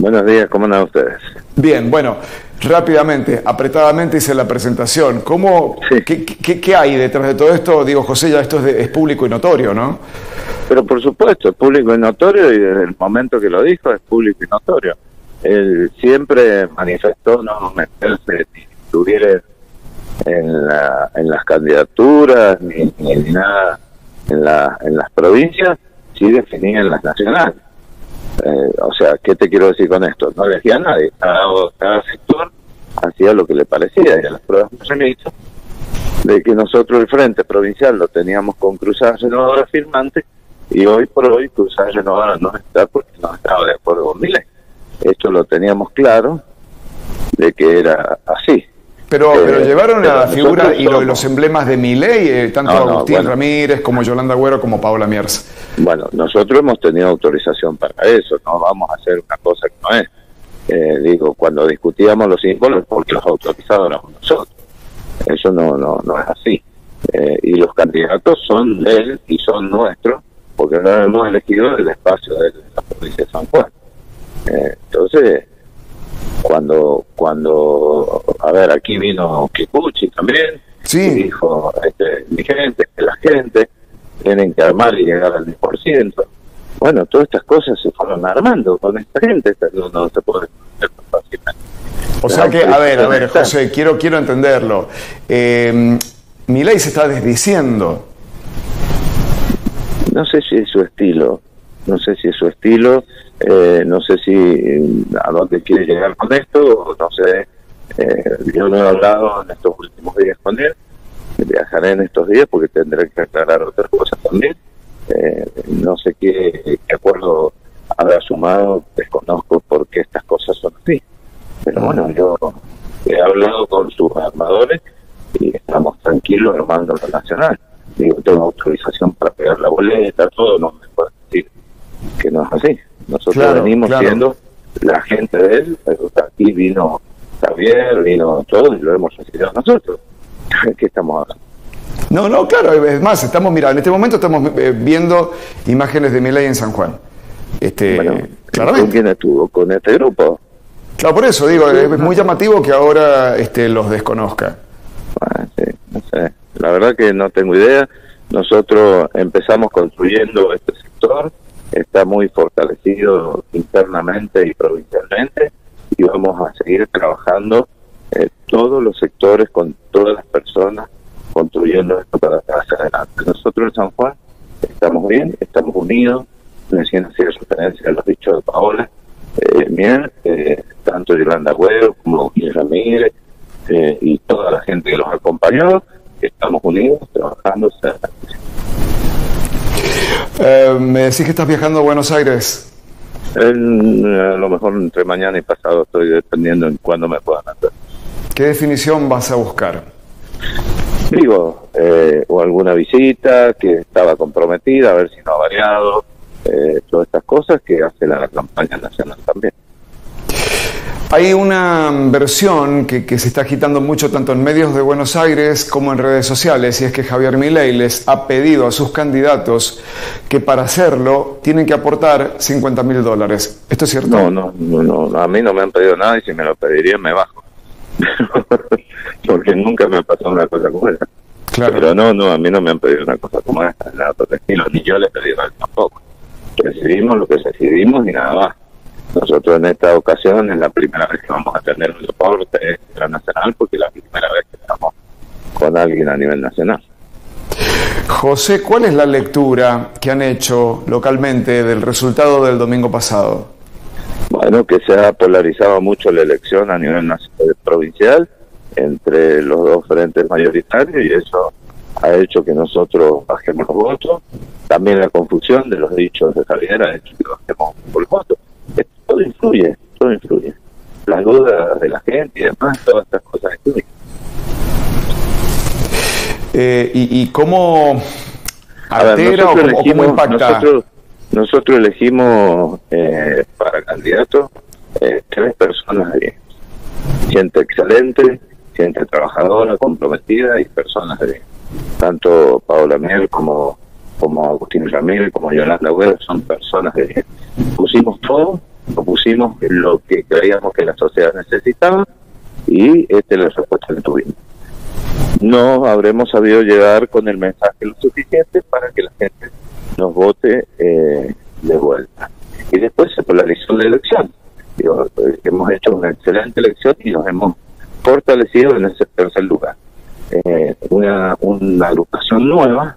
Buenos días, ¿cómo andan ustedes? Bien, bueno, rápidamente, apretadamente hice la presentación. ¿Cómo, qué, hay detrás de todo esto? Digo, José, ya esto es, público y notorio, ¿no? Pero por supuesto, es público y notorio y desde el momento que lo dijo es público y notorio. Él siempre manifestó no meterse ni incluir en, en las candidaturas ni, nada en, la, en las provincias, sí definía en las nacionales. Eh, o sea, ¿qué te quiero decir con esto? No decía a nadie, cada, sector hacía lo que le parecía y a las pruebas no se hizo de que nosotros el Frente Provincial lo teníamos con Cruzada Renovadora firmante y hoy por hoy Cruzada Renovadora no está porque no estaba de acuerdo con Miley. Esto lo teníamos claro de que era así. Pero, pero eh, llevaron a la figura y los emblemas de mi ley, eh, tanto Agustín Ramírez como Yolanda Agüero como Paula Miers. Bueno, nosotros hemos tenido autorización para eso, no vamos a hacer una cosa que no es. Eh, digo, cuando discutíamos los símbolos, porque los autorizados éramos nosotros. Eso no, no, no es así. y los candidatos son de él y son nuestros, porque no hemos elegido el espacio de la provincia de San Juan. entonces, cuando, cuando, a ver, aquí vino Kikuchi también, sí. dijo, este, mi gente, que la gente, tienen que armar y llegar al 10%. Bueno, todas estas cosas se fueron armando con esta gente, no, no se puede fácilmente. O sea que, a ver, a ver, José, quiero, quiero entenderlo. Eh, mi ley se está desdiciendo. No sé si es su estilo, no sé si es su estilo, eh, no sé si a dónde quiere llegar con esto, no sé, eh, yo no he hablado en estos últimos días con él, viajaré en estos días porque tendré que aclarar otras cosas también, eh, no sé qué, acuerdo habrá sumado, desconozco por qué estas cosas son así, pero bueno, yo he hablado con sus armadores y estamos tranquilos armando lo nacional. Digo, tengo autorización para pegar la boleta, todo, no me puede decir que no es así. Nosotros venimos siendo la gente de él, pero aquí vino Javier, vino todo y lo hemos recibido nosotros. ¿Qué estamos hablando? No, no, claro, es más, estamos, mira, en este momento estamos eh, viendo imágenes de Miley en San Juan. Este, ¿Con quién estuvo? ¿Con este grupo? Claro, por eso digo, es muy llamativo que ahora este, los desconozca. Ah, sí, no sé. La verdad que no tengo idea. Nosotros empezamos construyendo este sector está muy fortalecido internamente y provincialmente y vamos a seguir trabajando en todos los sectores con todas las personas construyendo esto para hacia adelante. Nosotros en San Juan estamos bien, estamos unidos, me decían hacer referencia a los dichos de Paola, eh, bien, eh, tanto Yolanda Güero como Guillermo Ramírez eh, y toda la gente que los acompañó, estamos unidos trabajando eh, me decís que estás viajando a Buenos Aires. a lo mejor entre mañana y pasado estoy dependiendo en cuándo me puedan hacer. ¿Qué definición vas a buscar? Digo, eh, o alguna visita que estaba comprometida, a ver si no ha variado, eh, todas estas cosas que hace la campaña nacional también. Hay una versión que, se está agitando mucho tanto en medios de Buenos Aires como en redes sociales y es que Javier Milei les ha pedido a sus candidatos que para hacerlo tienen que aportar 50 mil dólares. ¿Esto es cierto? No, no, no, a mí no me han pedido nada y si me lo pedirían me bajo. Porque nunca me ha pasado una cosa como esa. Claro. Pero no, no, a mí no me han pedido una cosa como esta, nada ni yo le he pedido tampoco. Recibimos lo que recibimos y nada más. Nosotros en esta ocasión es la primera vez que vamos a tener un deporte nacional porque es la primera vez que estamos con alguien a nivel nacional. José, ¿cuál es la lectura que han hecho localmente del resultado del domingo pasado? Bueno, que se ha polarizado mucho la elección a nivel nacional, provincial entre los dos frentes mayoritarios y eso ha hecho que nosotros bajemos los votos. También la confusión de los dichos de Javier ha hecho que bajemos los votos todo influye, todo influye. Las dudas de la gente y demás, todas estas cosas influyen. Eh, y, cómo altera o cómo, impacta? Nosotros, elegimos eh, para candidatos eh, tres personas de bien. Gente excelente, gente trabajadora, comprometida y personas de bien. Tanto Paola Miel como, como Agustín Ramírez, como Yolanda Huevo son personas de bien. Pusimos todo propusimos lo que creíamos que la sociedad necesitaba y esta es la respuesta que tuvimos. No habremos sabido llegar con el mensaje lo suficiente para que la gente nos vote eh, de vuelta. Y después se polarizó la elección. Digo, hemos hecho una excelente elección y nos hemos fortalecido en ese tercer lugar. Eh, una, una agrupación nueva,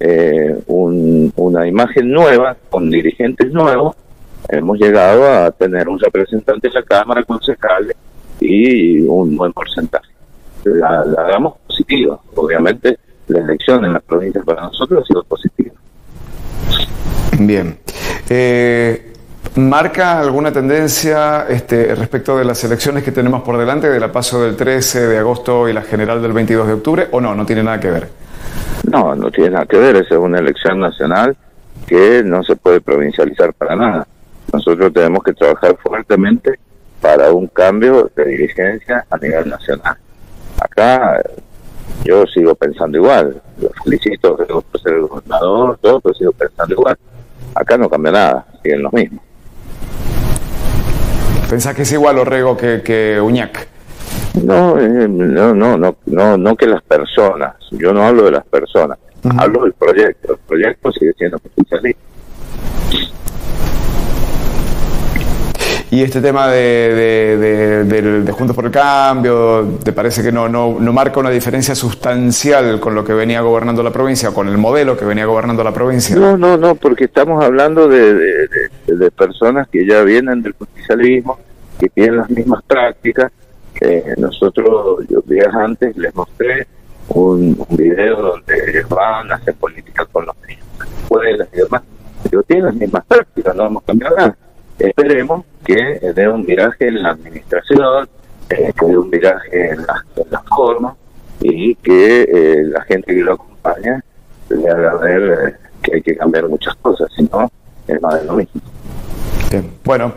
eh, una imagen nueva, con dirigentes nuevos, hemos llegado a tener un representante en la Cámara, concejales y un buen porcentaje. La, la hagamos positiva. Obviamente, la elección en la provincia para nosotros ha sido positiva. Bien. Eh, ¿Marca alguna tendencia este, respecto de las elecciones que tenemos por delante, de la paso del 13 de agosto y la general del 22 de octubre, o no? No tiene nada que ver. No, no tiene nada que ver. Esa es una elección nacional que no se puede provincializar para nada. Nosotros tenemos que trabajar fuertemente para un cambio de dirigencia a nivel nacional. Acá yo sigo pensando igual. Los felicito por ser gobernador, todo, pero sigo pensando igual. Acá no cambia nada, siguen los mismos. ¿Pensás que es igual Orrego que, que Uñac? No, no, no, no, no, no que las personas. Yo no hablo de las personas. Hablo del proyecto. El proyecto sigue siendo oficialista. Y este tema de, de, Juntos por el Cambio, ¿te parece que no, no, no, marca una diferencia sustancial con lo que venía gobernando la provincia con el modelo que venía gobernando la provincia? No, no, no, porque estamos hablando de, personas que ya vienen del justicialismo, que tienen las mismas prácticas. Eh, nosotros, yo días antes les mostré un, un video donde van a hacer política con los niños, escuelas y demás. Pero tienen las mismas prácticas, no vamos a cambiar nada. Esperemos que dé un viraje en la administración, eh, que dé un viraje en la, en forma y que eh, la gente que lo acompaña le haga ver eh, que hay que cambiar muchas cosas, si no, es más de lo mismo. Bien. Bueno,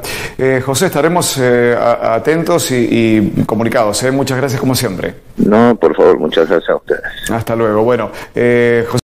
José, estaremos atentos y, y comunicados. Muchas gracias como siempre. No, por favor, muchas gracias a ustedes. Hasta luego. Bueno, José